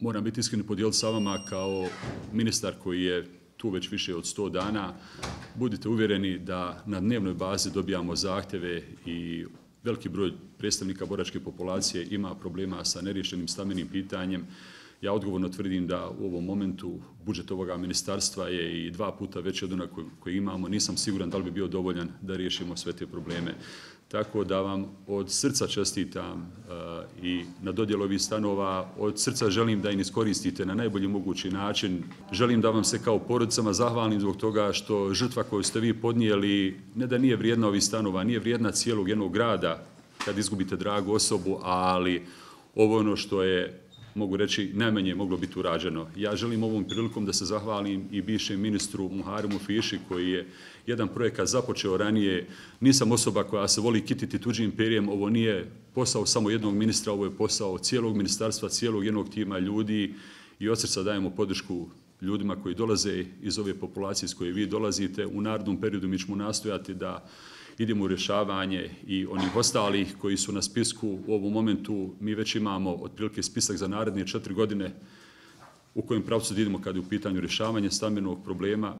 Moram biti iskren i podijeliti sa vama kao ministar koji je tu već više od 100 dana. Budite uvjereni da na dnevnoj bazi dobijamo zahtjeve i veliki broj predstavnika boračke populacije ima problema sa neriješenim stambenim pitanjem. Ja odgovorno tvrdim da u ovom momentu budžet ovoga ministarstva je i dva puta veći od onog koji imamo. Nisam siguran da li bi bio dovoljan da riješimo sve te probleme. Tako da vam od srca čestitam uh, i na dodjelu ovih stanova, od srca želim da im iskoristite na najbolji mogući način. Želim da vam se kao porodicama zahvalim zbog toga što žrtva koju ste vi podnijeli, ne da nije vrijedna ovih stanova, nije vrijedna cijelog jednog grada kad izgubite dragu osobu, ali ovo ono što je mogu reći, najmanje je moglo biti urađeno. Ja želim ovom prilikom da se zahvalim i bivšem ministru Muharimu Fiši koji je jedan projekat započeo ranije. Nisam osoba koja se voli kititi tuđim perijem, ovo nije posao samo jednog ministra, ovo je posao cijelog ministarstva, cijelog jednog tima ljudi i od srca dajemo podršku ljudima koji dolaze iz ove populacije s koje vi dolazite. U narodnom periodu mi ćemo nastojati da idemo u rješavanje i onih ostalih koji su na spisku u ovom momentu. Mi već imamo otprilike spisak za naredne četiri godine u kojem pravcu idemo kada je u pitanju rješavanje stambenog problema.